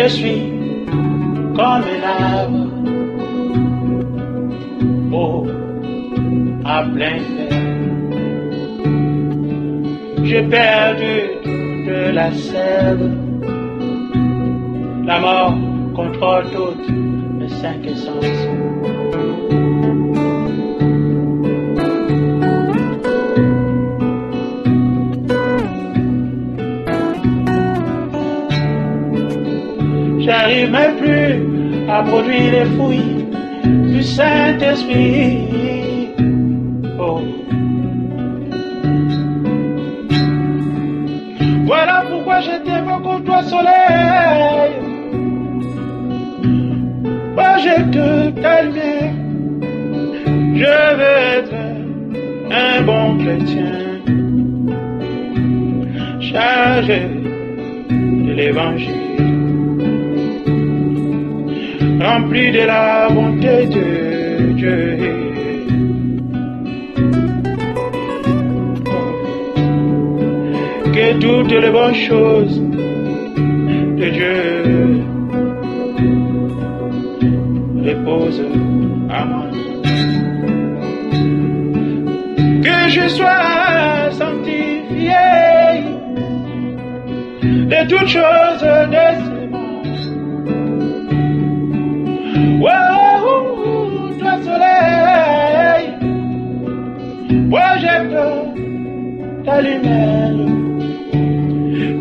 Je suis comme un arbre beau à plein fer. J'ai perdu de la sève. La mort contrôle toutes mes cinq essences. Même plus à produire les fruits du Saint-Esprit. Oh. Voilà pourquoi je t'évoque toi soleil. Projette ta lumière. Je veux être un bon chrétien. Chargé de l'évangile rempli de la bonté de Dieu. Que toutes les bonnes choses de Dieu reposent à moi. Que je sois sanctifié de toutes choses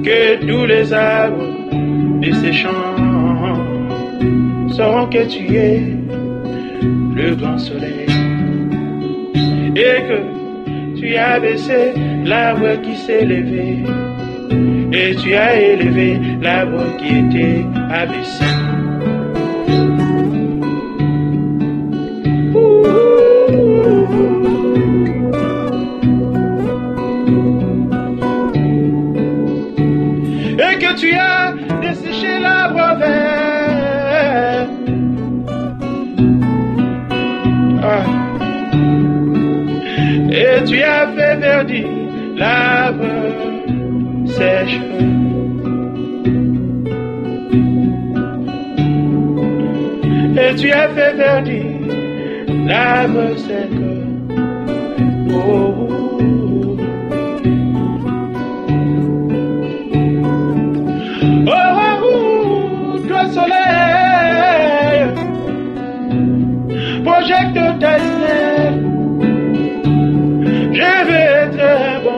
que tous les arbres de ces champs sauront que tu es le grand soleil et que tu as baissé l'arbre qui s'est levé et tu as élevé l'arbre qui était abaissé. Tu as desséché l'arbre vert. Ah. Et tu as fait verdir l'arbre sèche. Et tu as fait verdir sec. Oh. Oh,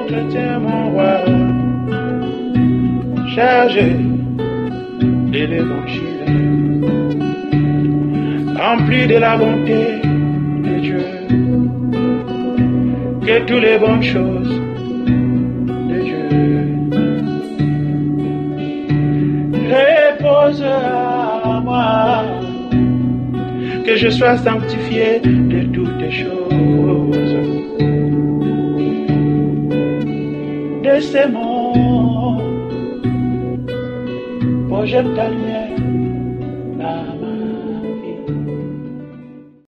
bon chrétien, mon roi, chargé de l'évangile, rempli de la bonté de Dieu, que toutes les bonnes choses de Dieu repose à moi, que je sois sanctifié de toutes choses, laissez-moi, projetez-moi